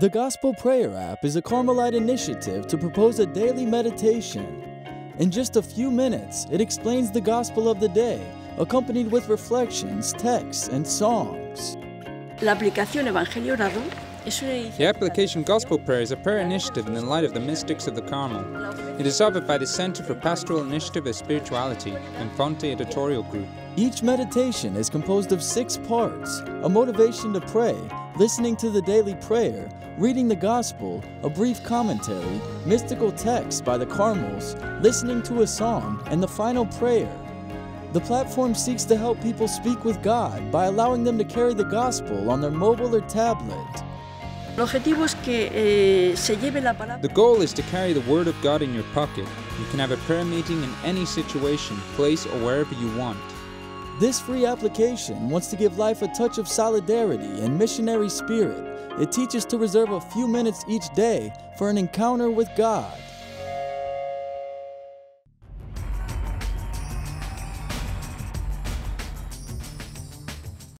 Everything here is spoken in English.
The Gospel Prayer app is a Carmelite initiative to propose a daily meditation. In just a few minutes, it explains the gospel of the day, accompanied with reflections, texts, and songs. La aplicación Evangelio Orado es una The application Gospel Prayer is a prayer initiative in the light of the mystics of the Carmel. It is offered by the Center for Pastoral Initiative and Spirituality and Fonte Editorial Group. Each meditation is composed of six parts a motivation to pray, listening to the daily prayer, reading the gospel, a brief commentary, mystical texts by the Carmels, listening to a song, and the final prayer. The platform seeks to help people speak with God by allowing them to carry the gospel on their mobile or tablet. El objetivo es que eh, se lleve la palabra The goal is to carry the Word of God in your pocket. You can have a prayer meeting in any situation, place, or wherever you want. This free application wants to give life a touch of solidarity and missionary spirit. It teaches to reserve a few minutes each day for an encounter with God.